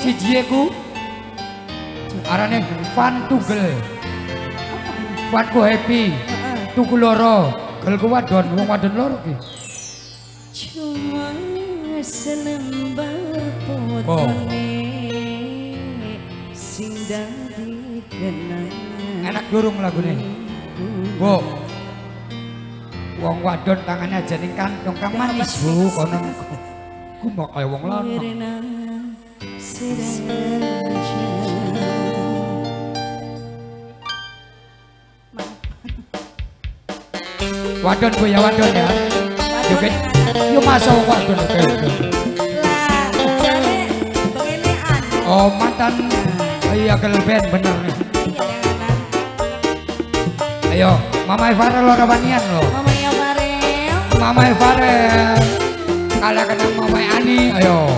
siji ku arane Van Tugel. Van ku happy. Tuku loro. Gel ku wadon wong wadon loro ki. Cuma selembar Oh. fotone sing dadi kenangan Enak durung lagune. Bu. Wong wadon tangannya aja ning kantong kang manis bu kono. Ku mau kaya wong lanang. Wadon bu ya wadon ya. Yo masa wong wadon oke lah Oh mantan iya band bener. Ayo, Mama Farel lo rabanian lo. Mama Marel Mama Farel. Kalah kenang Mama Ani, ayo.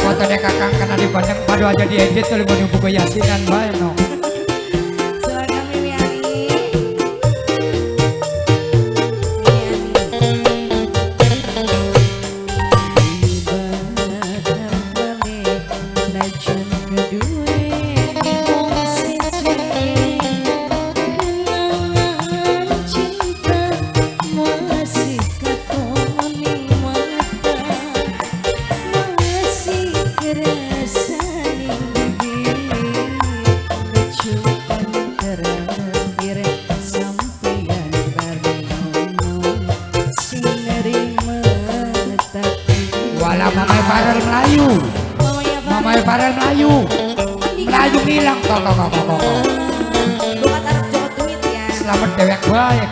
Fotonya kakang kena dipandang padu aja diedit mau buku yasinan bae nok. Wala Mama Farel Melayu. mamanya Mama Farel Melayu. Melayu ngilang kok kok kok Selamat dewek baik.